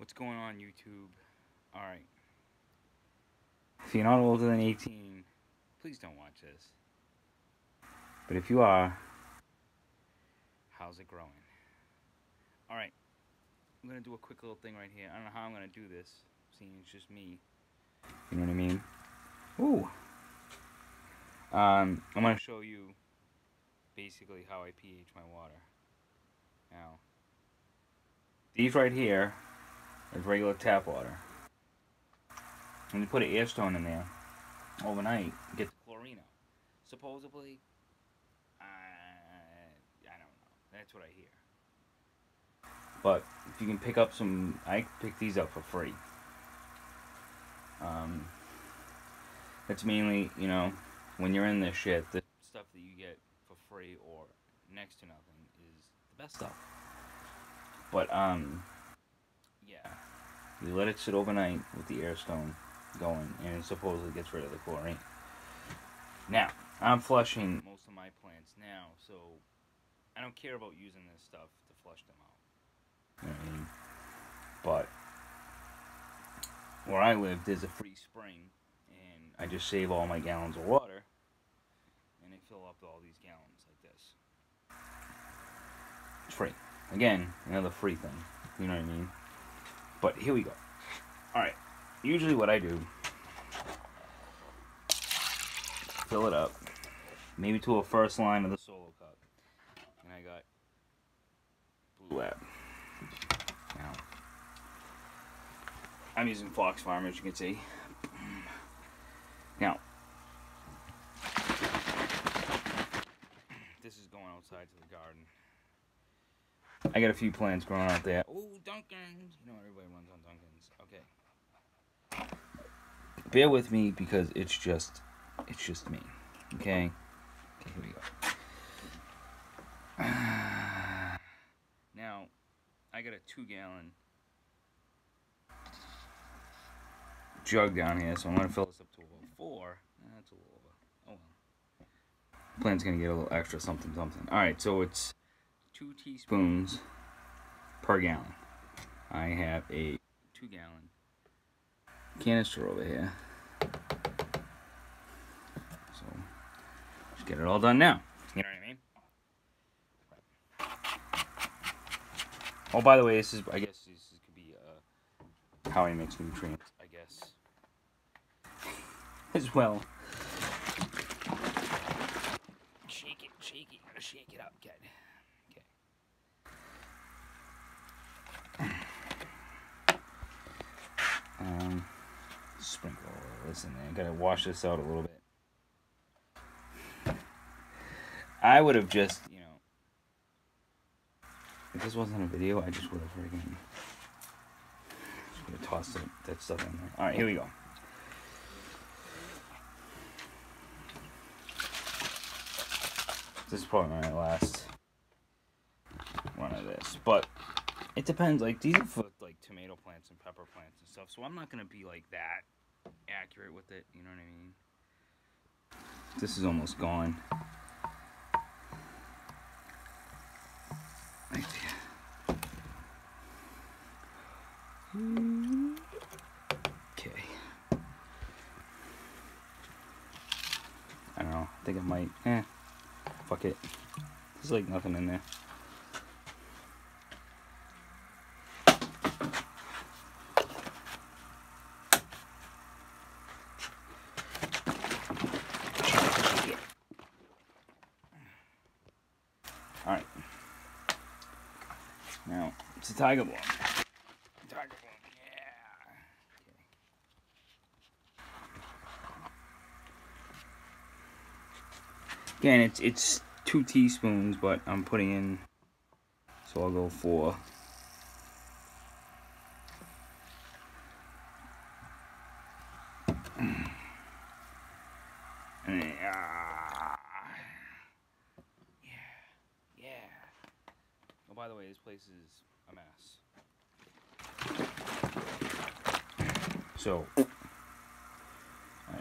What's going on, YouTube? Alright. If you're not older than 18, please don't watch this. But if you are, how's it growing? Alright. I'm going to do a quick little thing right here. I don't know how I'm going to do this, seeing it's just me. You know what I mean? Ooh. Um, I'm going to show you basically how I pH my water. Now, these right here is regular tap water. And you put an air stone in there overnight, get the chlorine out. Supposedly, uh, I don't know. That's what I hear. But if you can pick up some, I pick these up for free. Um, it's mainly, you know, when you're in this shit, the stuff that you get for free or next to nothing is the best stuff. But um, yeah, you let it sit overnight with the air stone going, and it supposedly gets rid of the chlorine. Now, I'm flushing most of my plants now, so I don't care about using this stuff to flush them out. You know I mean? But where I live, there's a free spring, and I just save all my gallons of water, and they fill up all these gallons like this. It's free. Again, another free thing. You know what I mean? But here we go. Alright. Usually what I do, fill it up, maybe to a first line of the solo cup. And I got Bluelab. Now, I'm using Fox Farm, as you can see. Now, this is going outside to the garden. I got a few plants growing out there. Oh, Dunkin's! You know everybody runs on Dunkin's. Okay. Bear with me because it's just, it's just me. Okay. Okay, here we go. Now, I got a two-gallon jug down here, so I'm gonna fill this up to about four. That's a little over. Oh well. Plant's gonna get a little extra something something. All right, so it's two teaspoons per gallon. I have a two gallon canister over here. So just get it all done now. You know what I mean? Oh, by the way, this is I guess this is- could be uh, how I mix nutrients. I guess as well. Shake it, shake it, shake it up, kid. Sprinkle this in there. Gotta wash this out a little bit. I would have just, you know, if this wasn't a video, I just would have freaking just would have tossed it, that stuff in there. All right, here we go. This is probably my last one of this, but it depends. Like these are for like tomato plants and pepper plants and stuff, so I'm not gonna be like that accurate with it. You know what I mean? This is almost gone. Right. Okay. I don't know. I think I might. Eh. Fuck it. There's like nothing in there. Alright. Now, it's a Tiger Bloom. Tiger Bloom, yeah. Again, it's it's two teaspoons, but I'm putting in, so I'll go four. And then, ah. Yeah, yeah. Oh, by the way, this place is a mess. So, alright,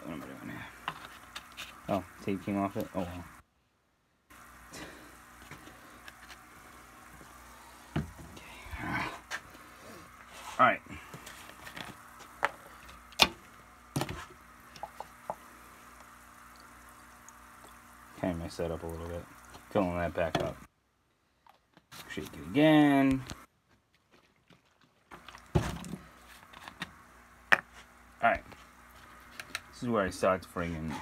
what am I doing here? Oh, tape came off it? Oh well. Alright. Okay, mess that up a little bit. Filling that back up. Shake it again. Alright. This is where I start friggin'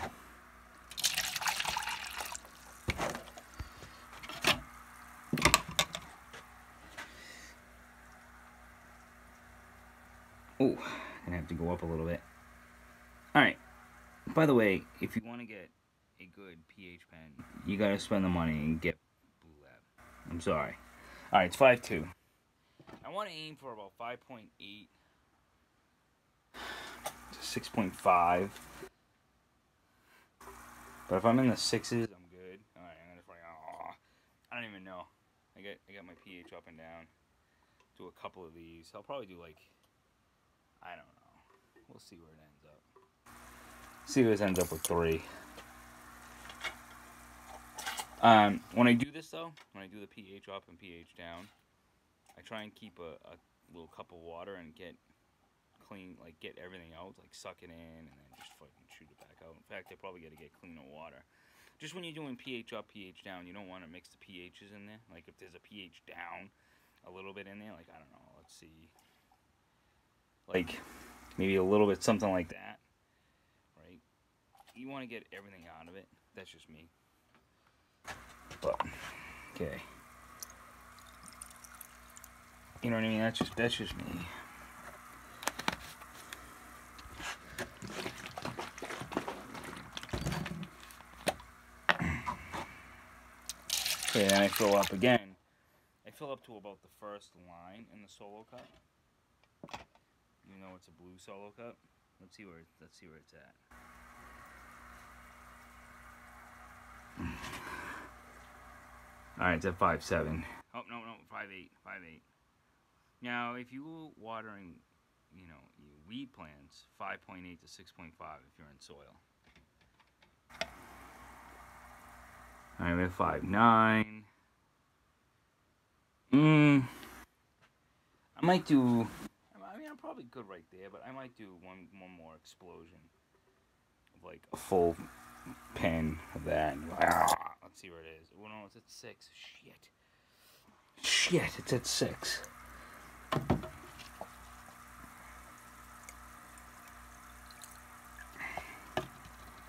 Oh, gonna have to go up a little bit. Alright. By the way, if you want to get a good pH pen, you gotta spend the money and get Bluelab. I'm sorry. Alright, it's 5.2. I want to aim for about 5.8 to 6.5. But if I'm in the sixes, I'm good. Alright, I'm gonna I don't even know. I got I got my pH up and down. Do a couple of these. I'll probably do like I don't know. We'll see where it ends up. See if this ends up with three. Um, when I do this though, when I do the pH up and pH down, I try and keep a, a little cup of water and get clean, like get everything out, like suck it in and then just fucking shoot it back out. In fact, I probably got to get cleaner water. Just when you're doing pH up, pH down, you don't want to mix the pHs in there. Like if there's a pH down a little bit in there, like I don't know, let's see, like maybe a little bit something like that, right? You want to get everything out of it. That's just me. But okay. You know what I mean? That's just that's just me. Okay, then I fill up again. I fill up to about the first line in the solo cup. You know it's a blue solo cup. Let's see where let's see where it's at. Alright, it's at five seven. Oh no no five eight. Five eight. Now if you were watering, you know, your weed plants, five point eight to six point five if you're in soil. Alright, we're at five nine. Mmm. I might do I mean I'm probably good right there, but I might do one one more explosion. Of like a full pen of that. Ah, let's see where it is. Oh no, it's at six. Shit. Shit, it's at six.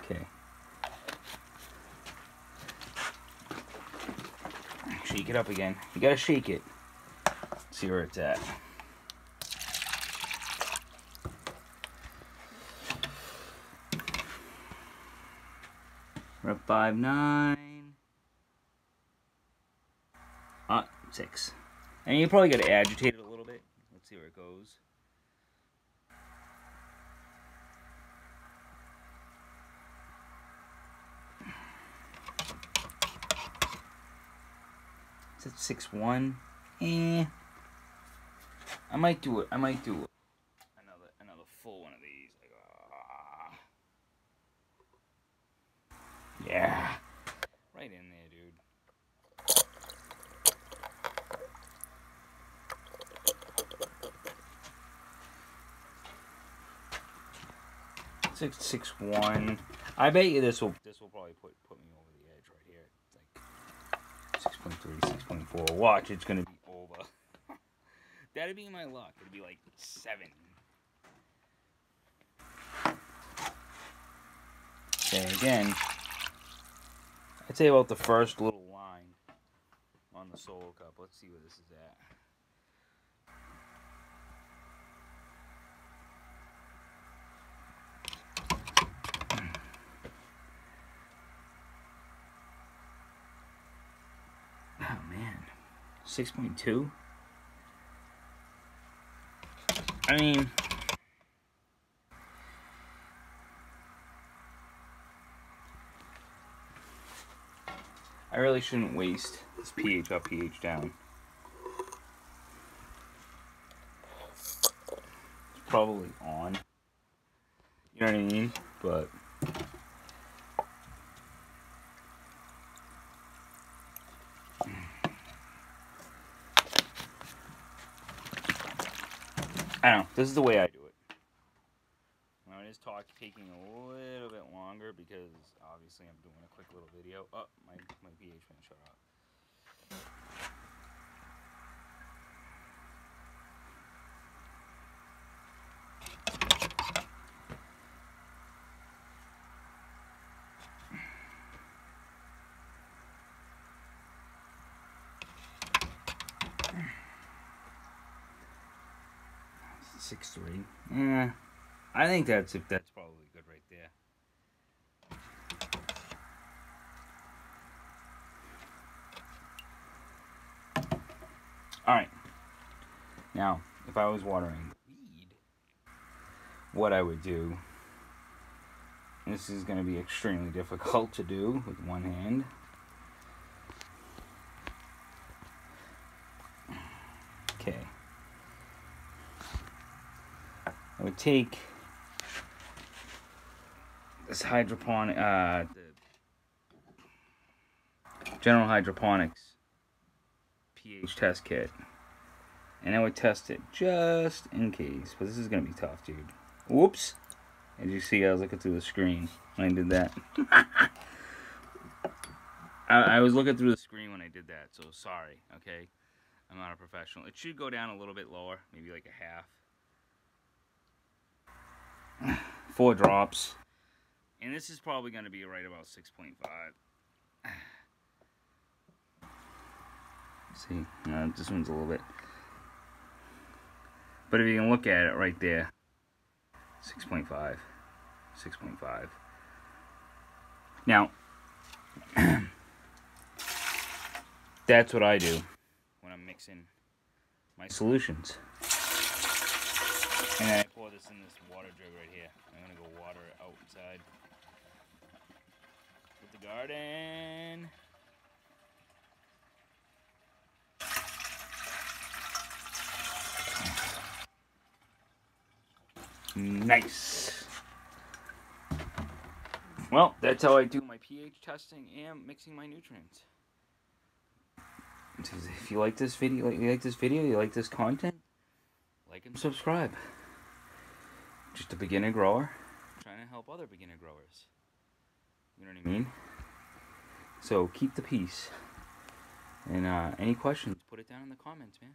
Okay. Shake it up again. You gotta shake it. See where it's at. At five nine. Ah, six. And you probably got to agitate it a little bit. Let's see where it goes. Is it six one? Eh. I might do it. I might do it. Another another full one of these. Like, ah. Yeah. Right in there, dude. Six six one. I bet you this will this will probably put put me over the edge right here. Like three, six point four. Watch, it's gonna be over. That'd be my luck. It'd be like seven. Okay, again. I'd say about the first little line on the solo cup. Let's see where this is at. Oh man, 6.2? I mean, I really shouldn't waste this pH up, pH down. It's probably on. You know what I mean? But. I don't know. This is the way I do it. Now it is talk taking a little bit longer because obviously I'm doing a quick little video. Oh, my my pH pen shut off. Six three. Yeah, I think that's if that's probably good right there. All right. Now, if I was watering weed, what I would do. This is going to be extremely difficult to do with one hand. Okay. I would take this hydroponic, uh, General Hydroponics pH test kit, and I would test it just in case. But this is gonna be tough, dude. Whoops! As you see, I was looking through the screen when I did that. I, I was looking through the screen when I did that, so sorry. Okay, I'm not a professional. It should go down a little bit lower, maybe like a half four drops. And this is probably going to be right about 6.5. See, uh, this one's a little bit. But if you can look at it right there, 6.5. 6.5. Now, that's what I do when I'm mixing my solutions. Pour this in this water jug right here. I'm gonna go water it outside with the garden. Nice. Well, that's how I do my pH testing and mixing my nutrients. If you like this video, you like this video, you like this content, like and subscribe just a beginner grower trying to help other beginner growers. You know what I mean? So keep the peace. And uh, any questions, put it down in the comments, man.